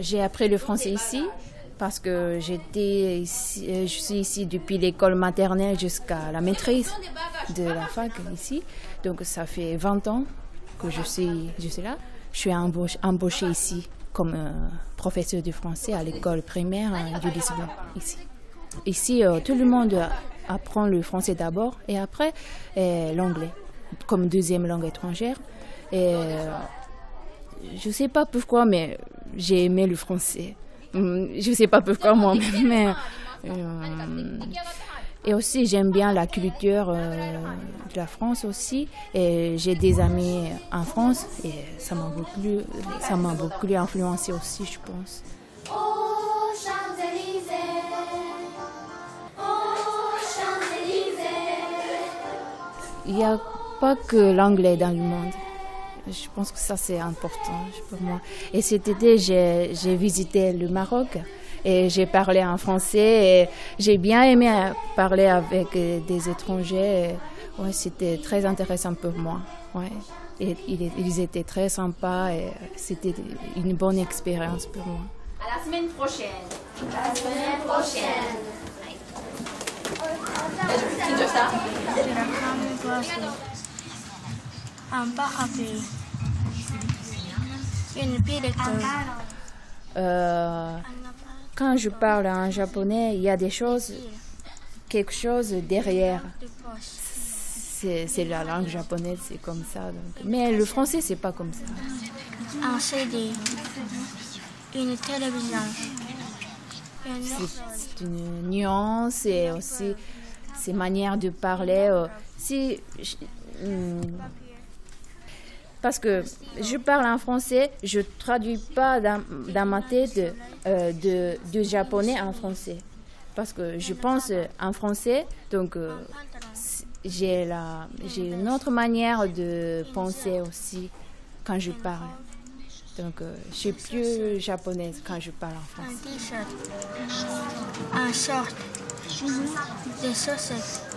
j'ai appris le français ici parce que j'étais euh, je suis ici depuis l'école maternelle jusqu'à la maîtrise de la fac ici. Donc ça fait 20 ans que je suis, je suis là. Je suis embauchée embauché ici comme euh, professeur de français à l'école primaire euh, du Lisbonne ici. Ici, tout le monde apprend le français d'abord et après l'anglais comme deuxième langue étrangère. Je ne sais pas pourquoi, mais j'ai aimé le français. Hum, je ne sais pas pourquoi moi-même, mais. Euh, et aussi, j'aime bien la culture euh, de la France aussi. Et j'ai des amis en France et ça m'a beaucoup, ça m'a beaucoup influencé aussi, je pense. Il n'y a pas que l'anglais dans le monde. Je pense que ça, c'est important pour moi. Et cet été, j'ai visité le Maroc et j'ai parlé en français j'ai bien aimé parler avec des étrangers. Ouais, c'était très intéressant pour moi. Ouais. Et ils étaient très sympas et c'était une bonne expérience pour moi. À la semaine prochaine. À la semaine prochaine. Euh, quand je parle en japonais, il y a des choses, quelque chose derrière. C'est la langue japonaise, c'est comme ça. Mais le français, c'est pas comme ça. Un CD, une télévision. C'est une nuance et aussi ces manières de parler. Euh, si, hmm, parce que je parle en français, je traduis pas dans, ma tête euh, de, japonais en français. Parce que je pense en français, donc euh, j'ai une autre manière de penser aussi quand je parle. Donc, je suis plus japonaise quand je parle en français. Un t-shirt, un short, des chaussettes.